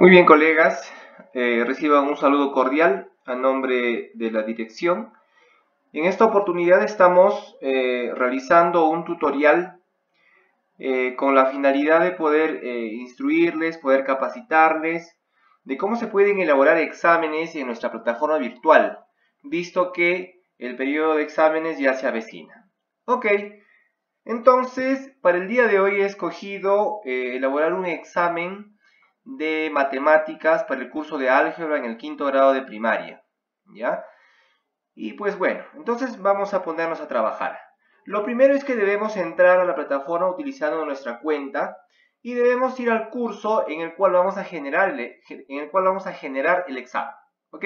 Muy bien, colegas, eh, reciban un saludo cordial a nombre de la dirección. En esta oportunidad estamos eh, realizando un tutorial eh, con la finalidad de poder instruirles, poder capacitarles de cómo se pueden elaborar exámenes en nuestra plataforma virtual, visto que el periodo de exámenes ya se avecina. Ok, entonces para el día de hoy he escogido elaborar un examen de matemáticas para el curso de álgebra en el quinto grado de primaria. ¿Ya? Y pues bueno, entonces vamos a ponernos a trabajar. Lo primero es que debemos entrar a la plataforma utilizando nuestra cuenta y debemos ir al curso en el cual vamos a generar el, en el, cual vamos a generar el examen. ¿Ok?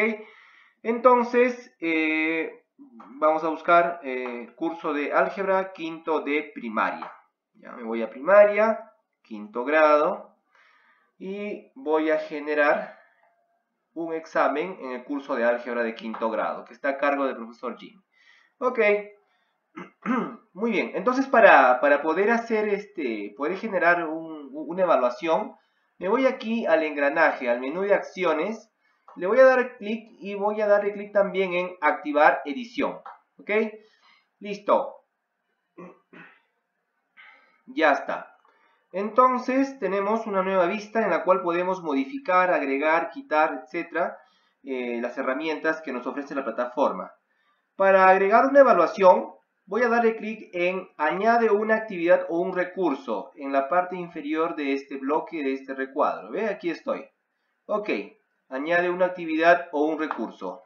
Entonces, eh, vamos a buscar eh, curso de álgebra quinto de primaria. Ya me voy a primaria, quinto grado y voy a generar un examen en el curso de álgebra de quinto grado, que está a cargo del profesor Jim. Ok, muy bien. Entonces, para, poder hacer este, poder generar una evaluación, me voy aquí al engranaje, al menú de acciones, le voy a dar clic y voy a darle clic también en activar edición. Ok, listo. Ya está. Entonces tenemos una nueva vista en la cual podemos modificar, agregar, quitar, etcétera, eh, las herramientas que nos ofrece la plataforma. Para agregar una evaluación, voy a darle clic en añade una actividad o un recurso en la parte inferior de este bloque, de este recuadro. ¿Ve? Aquí estoy. Ok, añade una actividad o un recurso.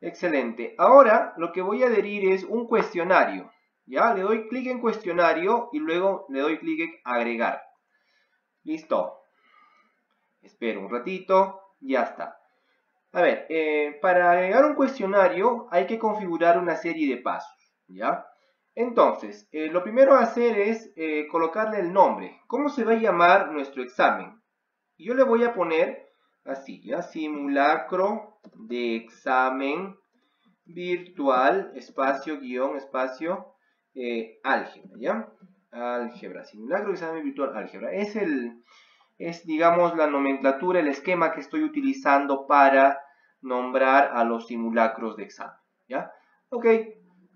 Excelente. Ahora lo que voy a adherir es un cuestionario. Ya, le doy clic en cuestionario y luego le doy clic en agregar. Listo. Espero un ratito, ya está. A ver, eh, para agregar un cuestionario hay que configurar una serie de pasos, ¿ya? Entonces, eh, lo primero a hacer es eh, colocarle el nombre. ¿Cómo se va a llamar nuestro examen? Yo le voy a poner así, ¿ya? Simulacro de examen virtual, espacio, guion, espacio, eh, álgebra, ¿ya? Álgebra, simulacro, examen virtual, álgebra. Es el, es digamos la nomenclatura, el esquema que estoy utilizando para nombrar a los simulacros de examen, ¿ya? Ok,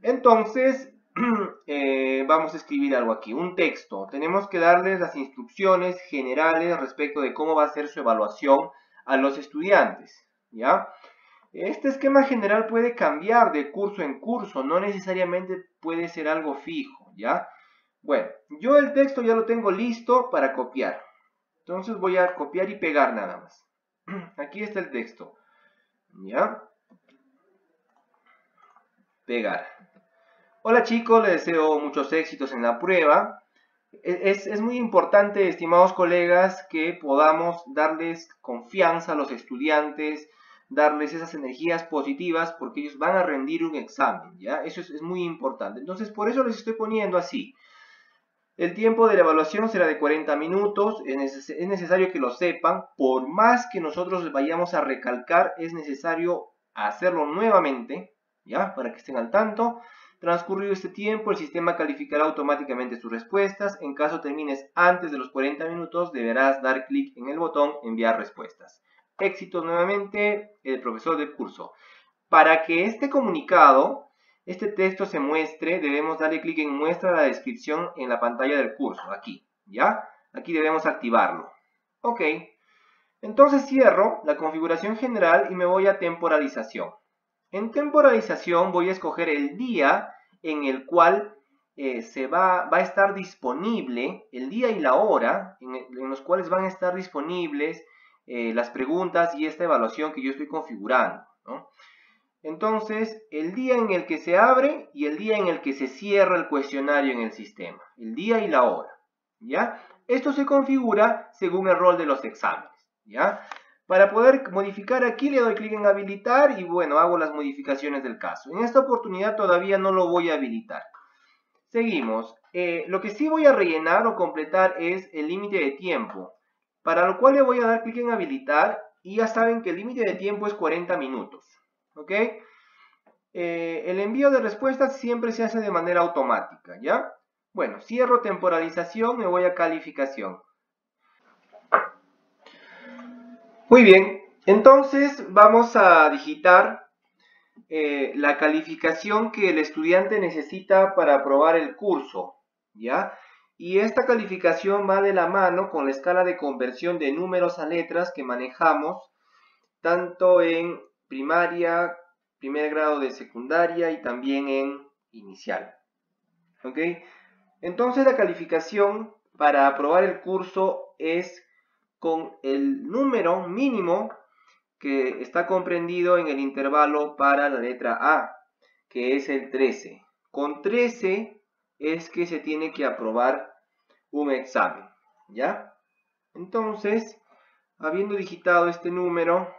entonces eh, vamos a escribir algo aquí, un texto. Tenemos que darles las instrucciones generales respecto de cómo va a ser su evaluación a los estudiantes, ¿ya? Este esquema general puede cambiar de curso en curso, no necesariamente puede ser algo fijo, ¿ya? Bueno, yo el texto ya lo tengo listo para copiar. Entonces voy a copiar y pegar nada más. Aquí está el texto, ¿ya? Pegar. Hola chicos, les deseo muchos éxitos en la prueba. E-, es, muy importante, estimados colegas, que podamos darles confianza a los estudiantes, darles esas energías positivas porque ellos van a rendir un examen, ¿ya? Eso es, muy importante. Entonces, por eso les estoy poniendo así. El tiempo de la evaluación será de 40 minutos, es, necesario que lo sepan, por más que nosotros vayamos a recalcar, es necesario hacerlo nuevamente, ¿ya? Para que estén al tanto. Transcurrido este tiempo, el sistema calificará automáticamente sus respuestas. En caso termines antes de los 40 minutos, deberás dar clic en el botón enviar respuestas éxito nuevamente el profesor del curso. Para que este comunicado, este texto se muestre, debemos darle clic en muestra la descripción en la pantalla del curso, aquí, ¿ya? Aquí debemos activarlo. Ok, entonces cierro la configuración general y me voy a temporalización. En temporalización voy a escoger el día en el cual eh, se va, va, a estar disponible, el día y la hora en, los cuales van a estar disponibles eh, las preguntas y esta evaluación que yo estoy configurando. Entonces, el día en el que se abre y el día en el que se cierra el cuestionario en el sistema. El día y la hora. ¿Ya? Esto se configura según el rol de los exámenes. ¿Ya? Para poder modificar aquí le doy clic en habilitar y bueno, hago las modificaciones del caso. En esta oportunidad todavía no lo voy a habilitar. Seguimos. Eh, lo que sí voy a rellenar o completar es el límite de tiempo para lo cual le voy a dar clic en habilitar y ya saben que el límite de tiempo es 40 minutos. ¿Ok? eh, el envío de respuestas siempre se hace de manera automática, ¿ya? Bueno, cierro temporalización, me voy a calificación. Muy bien, entonces vamos a digitar eh, la calificación que el estudiante necesita para aprobar el curso, ¿ya? Y esta calificación va de la mano con la escala de conversión de números a letras que manejamos tanto en primaria, primer grado de secundaria y también en inicial. ¿Ok? Entonces la calificación para aprobar el curso es con el número mínimo que está comprendido en el intervalo para la letra A, que es el 13. Con 13 es que se tiene que aprobar un examen, ¿ya? Entonces, habiendo digitado este número,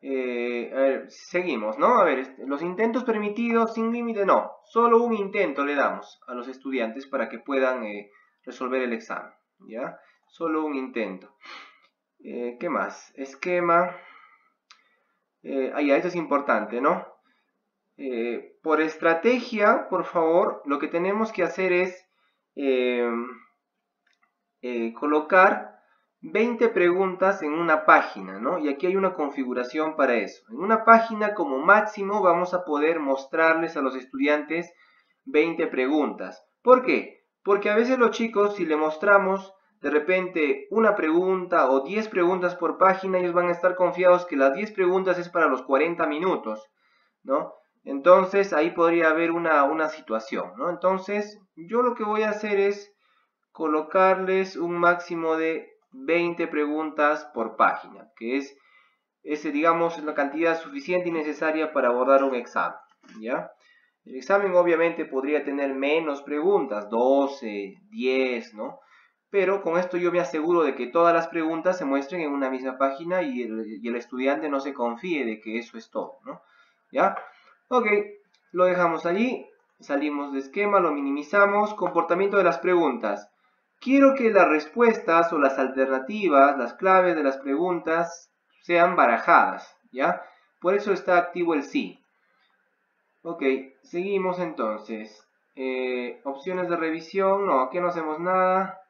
eh, seguimos, ¿no? A ver, este, los intentos permitidos sin límite, no. Solo un intento le damos a los estudiantes para que puedan eh, resolver el examen, ¿ya? Solo un intento. Eh, ¿Qué más? Esquema. Eh, ahí, esto es importante, ¿no? Eh, por estrategia, por favor, lo que tenemos que hacer es colocar 20 preguntas en una página, ¿no? Y aquí hay una configuración para eso. En una página como máximo vamos a poder mostrarles a los estudiantes 20 preguntas. ¿Por qué? Porque a veces los chicos, si le mostramos de repente una pregunta o 10 preguntas por página, ellos van a estar confiados que las 10 preguntas es para los 40 minutos, ¿no? Entonces ahí podría haber una, una situación, ¿no? Entonces yo lo que voy a hacer es colocarles un máximo de 20 preguntas por página, que es, ese, digamos, la cantidad suficiente y necesaria para abordar un examen, ¿ya? El examen obviamente podría tener menos preguntas, 12, 10, ¿no? Pero con esto yo me aseguro de que todas las preguntas se muestren en una misma página y el, estudiante no se confíe de que eso es todo, ¿no? ¿Ya? Ok, lo dejamos allí, salimos de esquema, lo minimizamos, comportamiento de las preguntas. Quiero que las respuestas o las alternativas, las claves de las preguntas sean barajadas, ¿ya? Por eso está activo el sí. Ok, seguimos entonces. Eh, opciones de revisión, no, aquí no hacemos nada.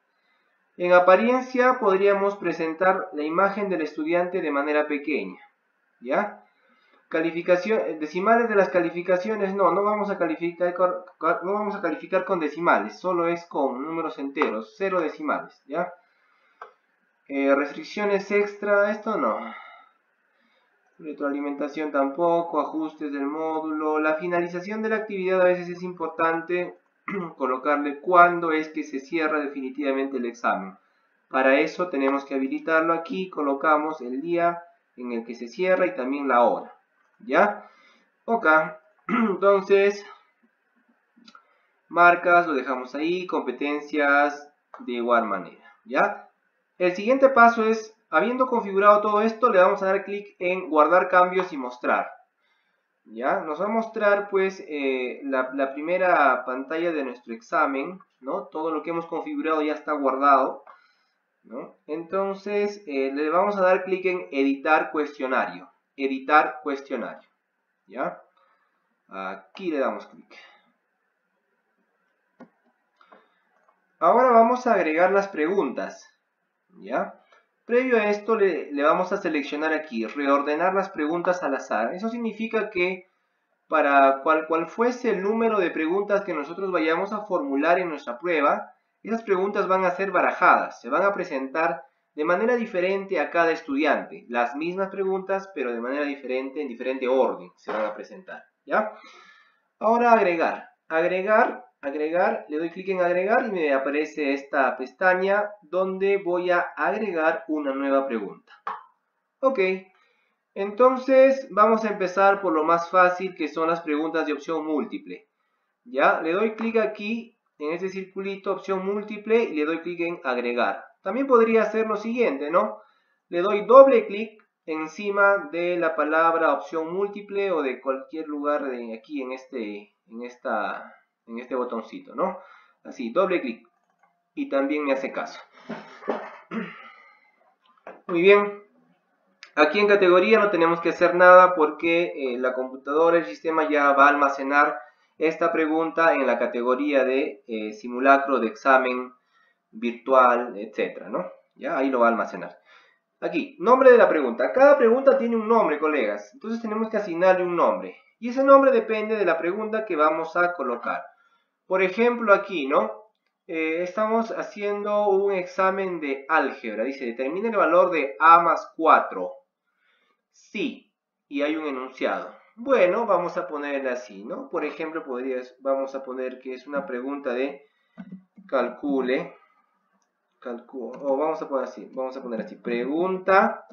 En apariencia podríamos presentar la imagen del estudiante de manera pequeña, ¿ya? Calificación, eh, decimales de las calificaciones, no, no vamos a calificar, no vamos a calificar con decimales, solo es con números enteros, cero decimales, ¿ya? Eh, restricciones extra, esto no. Retroalimentación tampoco, ajustes del módulo. La finalización de la actividad a veces es importante colocarle cuándo es que se cierra definitivamente el examen. Para eso tenemos que habilitarlo aquí, colocamos el día en el que se cierra y también la hora. ¿Ya? Ok, entonces, marcas lo dejamos ahí, competencias de igual manera. ¿Ya? El siguiente paso es, habiendo configurado todo esto, le vamos a dar clic en guardar cambios y mostrar. ¿Ya? Nos va a mostrar pues eh, la, primera pantalla de nuestro examen, ¿no? Todo lo que hemos configurado ya está guardado, ¿no? Entonces eh, le vamos a dar clic en editar cuestionario, editar cuestionario, ¿ya? Aquí le damos clic. Ahora vamos a agregar las preguntas, ¿ya? Previo a esto le, vamos a seleccionar aquí, reordenar las preguntas al azar. Eso significa que para cual, cual fuese el número de preguntas que nosotros vayamos a formular en nuestra prueba, esas preguntas van a ser barajadas, se van a presentar de manera diferente a cada estudiante. Las mismas preguntas, pero de manera diferente, en diferente orden, se van a presentar. ¿ya? Ahora agregar. Agregar agregar, le doy clic en agregar y me aparece esta pestaña donde voy a agregar una nueva pregunta. Ok, entonces vamos a empezar por lo más fácil que son las preguntas de opción múltiple. Ya, le doy clic aquí en este circulito opción múltiple y le doy clic en agregar. También podría hacer lo siguiente, ¿no? Le doy doble clic encima de la palabra opción múltiple o de cualquier lugar de aquí en, este, en esta en este botoncito, ¿no? Así, doble clic. Y también me hace caso. Muy bien. Aquí en categoría no tenemos que hacer nada porque eh, la computadora, el sistema ya va a almacenar esta pregunta en la categoría de eh, simulacro de examen virtual, etcétera, ¿no? Ya ahí lo va a almacenar. Aquí, nombre de la pregunta. Cada pregunta tiene un nombre, colegas. Entonces tenemos que asignarle un nombre. Y ese nombre depende de la pregunta que vamos a colocar. Por ejemplo, aquí, ¿no? Eh, estamos haciendo un examen de álgebra. Dice, determina el valor de a más 4. Sí. Y hay un enunciado. Bueno, vamos a ponerle así, ¿no? Por ejemplo, podrías, vamos a poner que es una pregunta de calcule. o vamos a poner así, vamos a poner así. Pregunta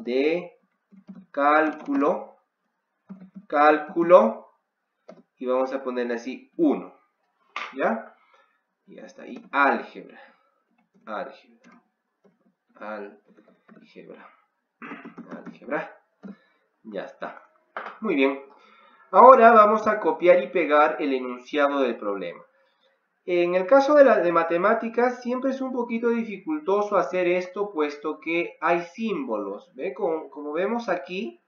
de cálculo. Cálculo. Y vamos a ponerle así 1. ¿Ya? Y hasta ahí. Álgebra. Álgebra. Álgebra. Álgebra. Ya está. Muy bien. Ahora vamos a copiar y pegar el enunciado del problema. En el caso de, la, de matemáticas siempre es un poquito dificultoso hacer esto puesto que hay símbolos. ¿ve? Como, vemos aquí,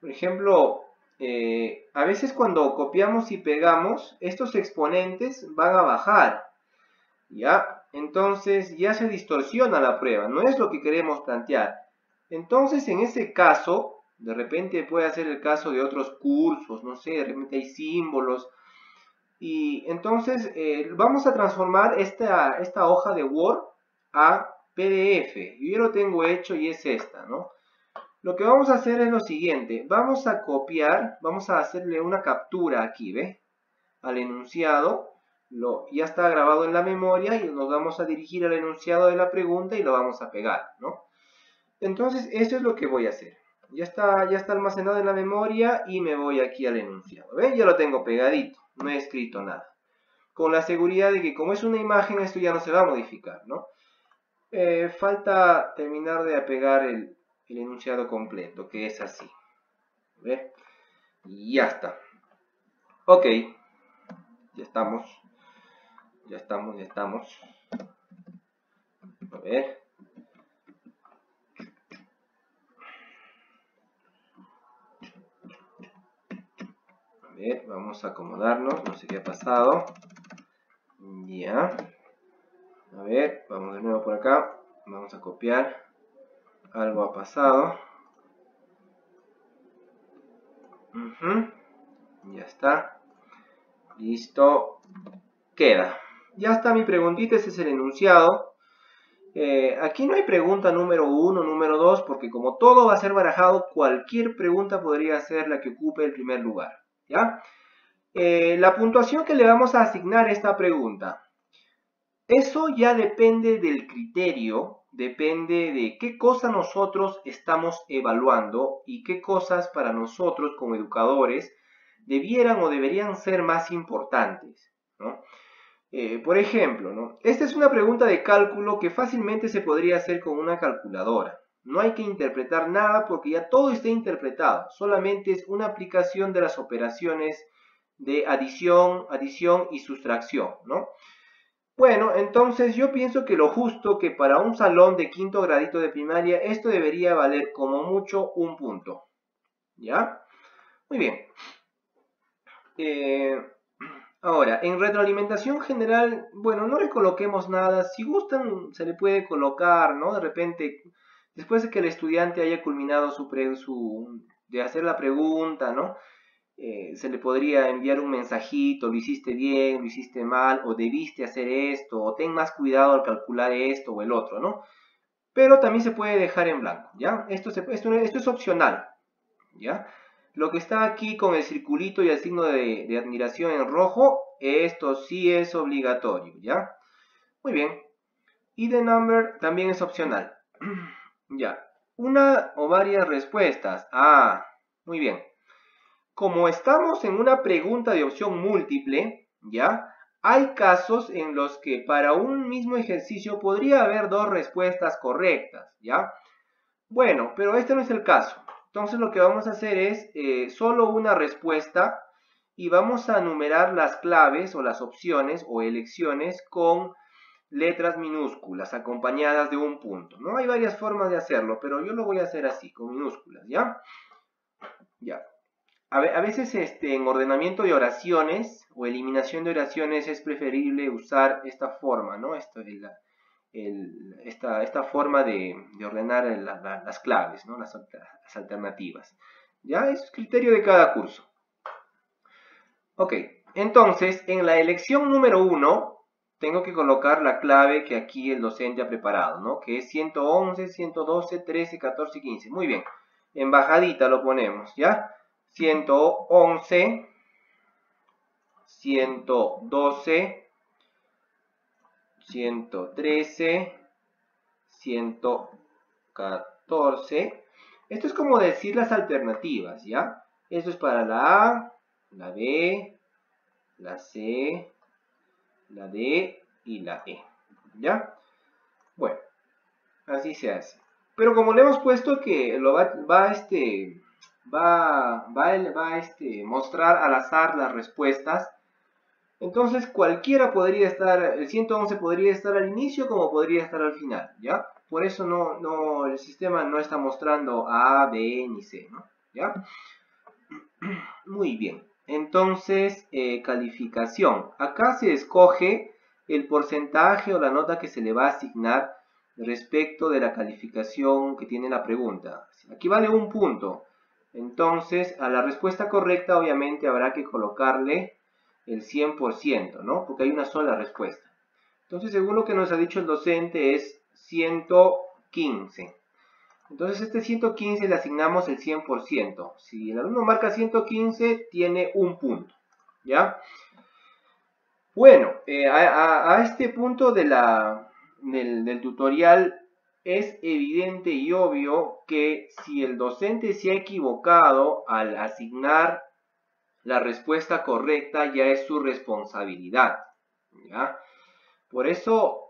por ejemplo, eh, a veces cuando copiamos y pegamos, estos exponentes van a bajar. ¿Ya? Entonces ya se distorsiona la prueba, no es lo que queremos plantear. Entonces en ese caso de repente puede ser el caso de otros cursos, no sé, de repente hay símbolos. Y entonces eh, vamos a transformar esta, hoja de Word a PDF. Yo lo tengo hecho y es esta, ¿no? Lo que vamos a hacer es lo siguiente. Vamos a copiar, vamos a hacerle una captura aquí, ¿ve? Al enunciado. Lo, ya está grabado en la memoria y nos vamos a dirigir al enunciado de la pregunta y lo vamos a pegar, ¿no? Entonces, eso es lo que voy a hacer. Ya está, ya está almacenado en la memoria y me voy aquí al enunciado. ¿Ven? Ya lo tengo pegadito, no he escrito nada. Con la seguridad de que como es una imagen, esto ya no se va a modificar, ¿no? Eh, falta terminar de apegar el, el, enunciado completo, que es así. Y ya está. Ok. Ya estamos. Ya estamos, ya estamos. A ver. vamos a acomodarnos, no sé qué ha pasado. Ya. A ver, vamos de nuevo por acá. Vamos a copiar. Algo ha pasado. Ya está. Listo. Queda. Ya está mi preguntita, ese es el enunciado. Eh, aquí no hay pregunta número 1, número 2, porque como todo va a ser barajado, cualquier pregunta podría ser la que ocupe el primer lugar. ¿ya? Eh, la puntuación que le vamos a asignar a esta pregunta. Eso ya depende del criterio, depende de qué cosa nosotros estamos evaluando y qué cosas para nosotros como educadores debieran o deberían ser más importantes. Eh, por ejemplo, ¿no? esta es una pregunta de cálculo que fácilmente se podría hacer con una calculadora. No hay que interpretar nada porque ya todo está interpretado. Solamente es una aplicación de las operaciones de adición, adición y sustracción, ¿no? Bueno, entonces yo pienso que lo justo que para un salón de quinto gradito de primaria esto debería valer como mucho un punto. ¿Ya? Muy bien. Eh, ahora, en retroalimentación general, bueno, no le coloquemos nada. Si gustan, se le puede colocar, ¿no? De repente Después de que el estudiante haya culminado su, su de hacer la pregunta, ¿no? Eh, se le podría enviar un mensajito, lo hiciste bien, lo hiciste mal, o debiste hacer esto, o ten más cuidado al calcular esto o el otro, ¿no? Pero también se puede dejar en blanco, ¿ya? Esto, es opcional, ¿ya? Lo que está aquí con el circulito y el signo de, de admiración en rojo, esto sí es obligatorio, ¿ya? Muy bien. Y the number también es opcional. Ya, una o varias respuestas. Ah, muy bien. Como estamos en una pregunta de opción múltiple, ¿ya? Hay casos en los que para un mismo ejercicio podría haber dos respuestas correctas, ¿ya? Bueno, pero este no es el caso. Entonces lo que vamos a hacer es eh, solo una respuesta y vamos a numerar las claves o las opciones o elecciones con letras minúsculas acompañadas de un punto. ¿no? Hay varias formas de hacerlo, pero yo lo voy a hacer así, con minúsculas, ¿ya? Ya. A, veces este, en ordenamiento de oraciones o eliminación de oraciones es preferible usar esta forma, ¿no? Esta, esta, forma de, ordenar las claves, ¿no? las, las alternativas. ¿Ya? Es criterio de cada curso. Ok, entonces en la elección número 1 tengo que colocar la clave que aquí el docente ha preparado, ¿no? Que es 111, 112, 13, 14 y 15. Muy bien. En bajadita lo ponemos, ¿ya? 111, 112, 113, 114. Esto es como decir las alternativas, ¿ya? Esto es para la A, la B, la C, la D y la E. ¿Ya? Bueno, así se hace. Pero como le hemos puesto que lo va, va este, va, va, va este, mostrar al azar las respuestas, entonces cualquiera podría estar, el 111 podría estar al inicio como podría estar al final, ¿ya? Por eso no, no, el sistema no está mostrando A, B ni C, ¿no? ¿Ya? Muy bien. Entonces, eh, calificación. Acá se escoge el porcentaje o la nota que se le va a asignar respecto de la calificación que tiene la pregunta. Aquí vale un punto. Entonces, a la respuesta correcta obviamente habrá que colocarle el 100%, ¿no? Porque hay una sola respuesta. Entonces, según lo que nos ha dicho el docente, es 115. Entonces este 115 le asignamos el 100%. Si el alumno marca 115, tiene un punto. ¿Ya? Bueno, eh, a, este punto del, tutorial es evidente y obvio que si el docente se ha equivocado al asignar la respuesta correcta, ya es su responsabilidad. Por eso,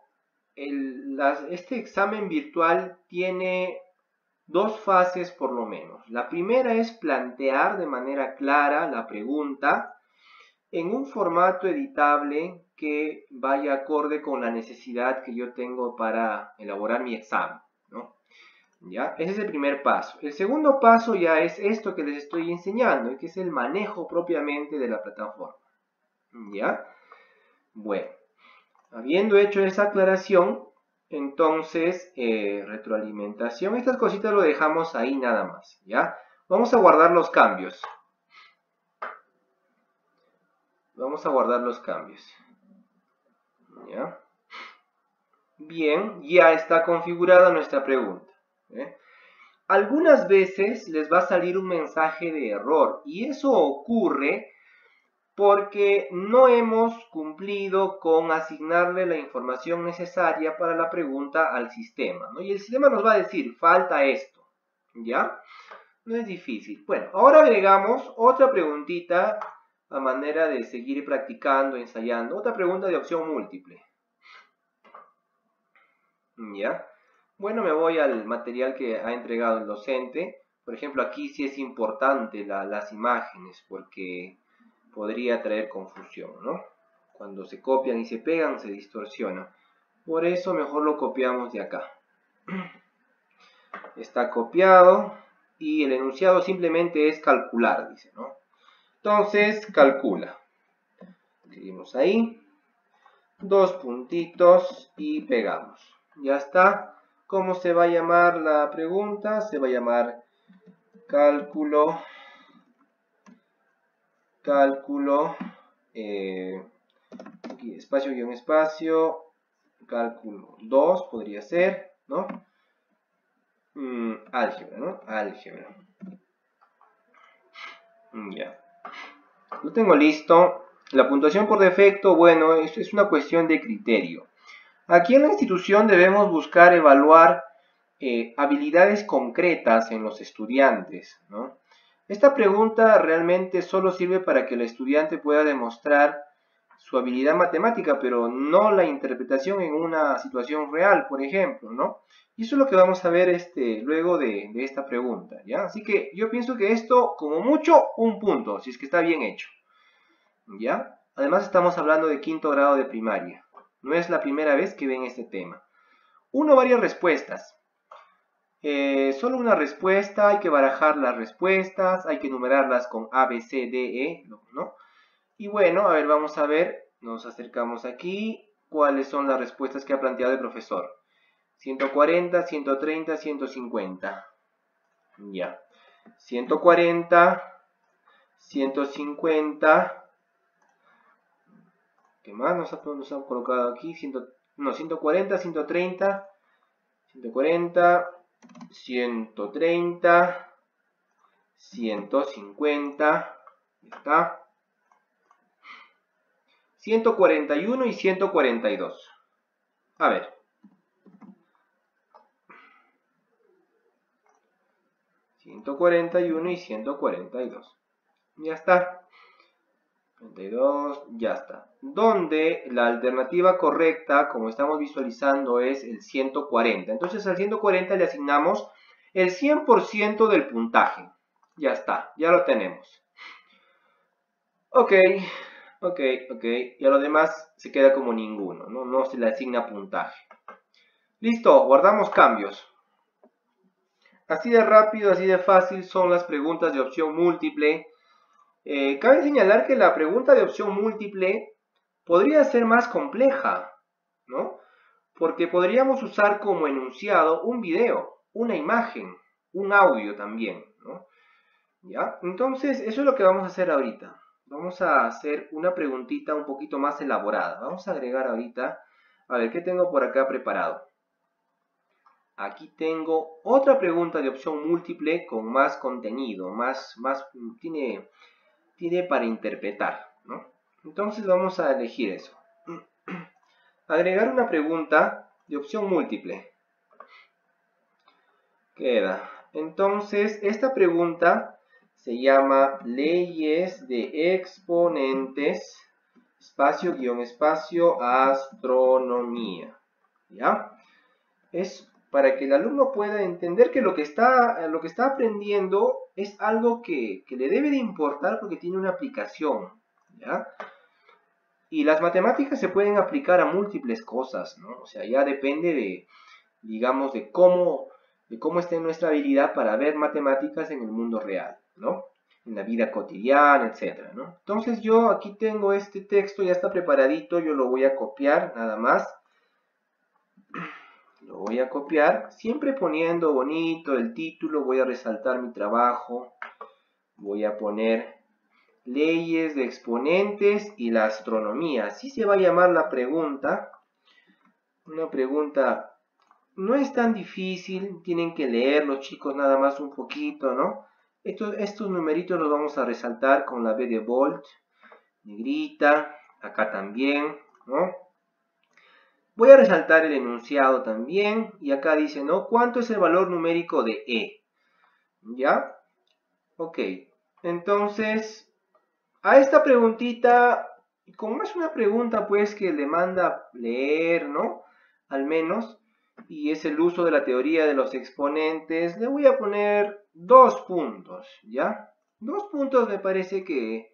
este examen virtual tiene dos fases por lo menos. La primera es plantear de manera clara la pregunta en un formato editable que vaya acorde con la necesidad que yo tengo para elaborar mi examen. ¿Ya? Ese es el primer paso. El segundo paso ya es esto que les estoy enseñando, que es el manejo propiamente de la plataforma. ¿Ya? Bueno, habiendo hecho esa aclaración, entonces, eh, retroalimentación. Estas cositas lo dejamos ahí nada más, ¿ya? Vamos a guardar los cambios. Vamos a guardar los cambios. Bien, ya está configurada nuestra pregunta. ¿eh? Algunas veces les va a salir un mensaje de error y eso ocurre porque no hemos cumplido con asignarle la información necesaria para la pregunta al sistema. Y el sistema nos va a decir, falta esto. ¿Ya? No es difícil. Bueno, ahora agregamos otra preguntita a manera de seguir practicando, ensayando. Otra pregunta de opción múltiple. ¿Ya? Bueno, me voy al material que ha entregado el docente. Por ejemplo, aquí sí es importante las imágenes porque podría traer confusión, ¿no? Cuando se copian y se pegan se distorsiona. Por eso mejor lo copiamos de acá. Está copiado y el enunciado simplemente es calcular, dice, ¿no? Entonces, calcula. Escribimos ahí. Dos puntitos y pegamos. Ya está. ¿Cómo se va a llamar la pregunta? Se va a llamar cálculo cálculo, eh, espacio guion espacio, cálculo 2 podría ser, ¿no? Mm, álgebra, ¿no? Álgebra. Mm, ya. Lo tengo listo. La puntuación por defecto, bueno, es, es una cuestión de criterio. Aquí en la institución debemos buscar evaluar eh, habilidades concretas en los estudiantes. Esta pregunta realmente solo sirve para que el estudiante pueda demostrar su habilidad matemática, pero no la interpretación en una situación real, por ejemplo. Y eso es lo que vamos a ver este, luego de, esta pregunta, ¿ya? Así que yo pienso que esto, como mucho, un punto, si es que está bien hecho, ¿ya? Además estamos hablando de quinto grado de primaria, No es la primera vez que ven este tema. Uno, varias respuestas. Eh, solo una respuesta, hay que barajar las respuestas, hay que numerarlas con A, B, C, D, E, ¿no? Y bueno, a ver, vamos a ver, nos acercamos aquí, cuáles son las respuestas que ha planteado el profesor. 140, 130, 150. Ya. 140, 150. ¿Qué más nos ha, colocado aquí? no, 140, 130, 140, 130, 150. está. 141 y 142. A ver. 141 y 142. Ya está. 32, ya está. Donde la alternativa correcta, como estamos visualizando, es el 140. Entonces al 140 le asignamos el 100% del puntaje. Ya está, ya lo tenemos. Ok, ok, ok. Y a lo demás se queda como ninguno, ¿no? No se le asigna puntaje. Listo, guardamos cambios. Así de rápido, así de fácil son las preguntas de opción múltiple. Eh, cabe señalar que la pregunta de opción múltiple podría ser más compleja, ¿no? Porque podríamos usar como enunciado un video, una imagen, un audio también, ¿no? ¿Ya? Entonces, eso es lo que vamos a hacer ahorita. Vamos a hacer una preguntita un poquito más elaborada. Vamos a agregar ahorita, a ver, ¿qué tengo por acá preparado? Aquí tengo otra pregunta de opción múltiple con más contenido, más, más tiene, tiene para interpretar, ¿no? Entonces vamos a elegir eso. Agregar una pregunta de opción múltiple. Queda. Entonces, esta pregunta se llama leyes de exponentes, espacio guion espacio, astronomía. ¿Ya? Es para que el alumno pueda entender que lo que está, lo que está aprendiendo es algo que, le debe de importar porque tiene una aplicación, ¿ya? Y las matemáticas se pueden aplicar a múltiples cosas, ¿no? O sea, ya depende de, digamos, de cómo, de cómo esté nuestra habilidad para ver matemáticas en el mundo real, ¿no? En la vida cotidiana, etcétera, ¿no? Entonces yo aquí tengo este texto, ya está preparadito, yo lo voy a copiar, nada más voy a copiar, siempre poniendo bonito el título, voy a resaltar mi trabajo, voy a poner leyes de exponentes y la astronomía, así se va a llamar la pregunta, una pregunta no es tan difícil, tienen que leer los chicos nada más un poquito, ¿no? Estos, estos numeritos los vamos a resaltar con la B de Volt, negrita, acá también, ¿no? Voy a resaltar el enunciado también. Y acá dice, ¿no? ¿Cuánto es el valor numérico de E? ¿Ya? Ok. Entonces, a esta preguntita, como es una pregunta pues que le manda leer, ¿no? Al menos, y es el uso de la teoría de los exponentes, le voy a poner dos puntos, ¿ya? Dos puntos me parece que,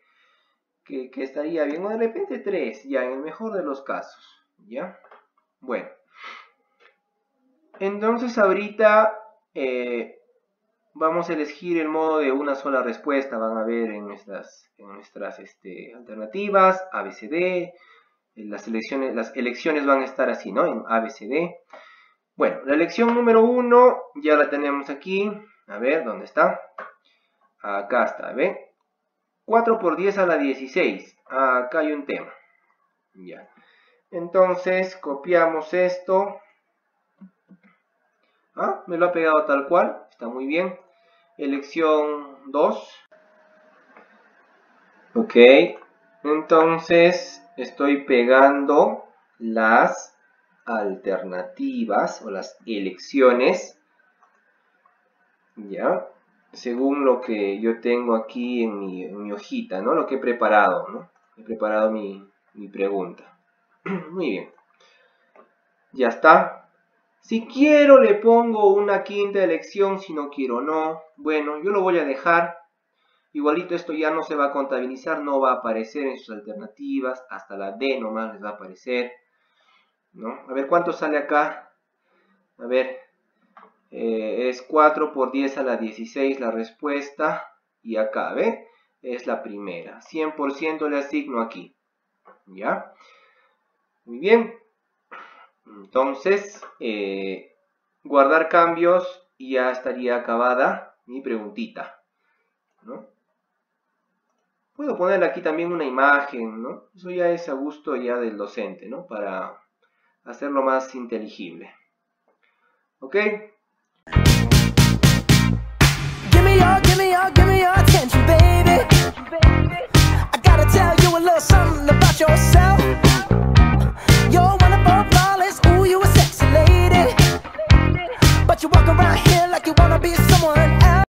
que estaría bien, o de repente tres, ya, en el mejor de los casos, ¿ya? Bueno, entonces ahorita eh, vamos a elegir el modo de una sola respuesta. Van a ver en nuestras, en nuestras este, alternativas, ABCD. Las elecciones, las elecciones van a estar así, ¿no? En ABCD. Bueno, la elección número uno ya la tenemos aquí. A ver, ¿dónde está? Acá está, ¿ve? 4 por 10 a la 16. Acá hay un tema. Ya. Entonces copiamos esto. Ah, me lo ha pegado tal cual. Está muy bien. Elección 2. Ok. Entonces estoy pegando las alternativas o las elecciones. Ya. Según lo que yo tengo aquí en mi, hojita, ¿no? Lo que he preparado, ¿no? He preparado mi, mi pregunta. Muy bien. Ya está. Si quiero le pongo una quinta elección, si no quiero no. Bueno, yo lo voy a dejar. Igualito esto ya no se va a contabilizar, no va a aparecer en sus alternativas. Hasta la D nomás les va a aparecer. ¿no? A ver, ¿cuánto sale acá? A ver, eh, es 4 por 10 a la 16 la respuesta. Y acá, ¿ve? Es la primera. 100% le asigno aquí. ¿Ya? Muy bien. Entonces, eh, guardar cambios y ya estaría acabada mi preguntita. ¿no? Puedo poner aquí también una imagen, ¿no? Eso ya es a gusto ya del docente, ¿no? Para hacerlo más inteligible. ¿Ok? Give You're wonderful, flawless, ooh, you a sexy lady. But you walk around here like you wanna be someone.